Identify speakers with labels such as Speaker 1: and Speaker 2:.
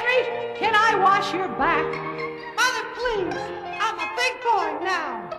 Speaker 1: Henry, can I wash your back?
Speaker 2: Mother, please. I'm a big boy now.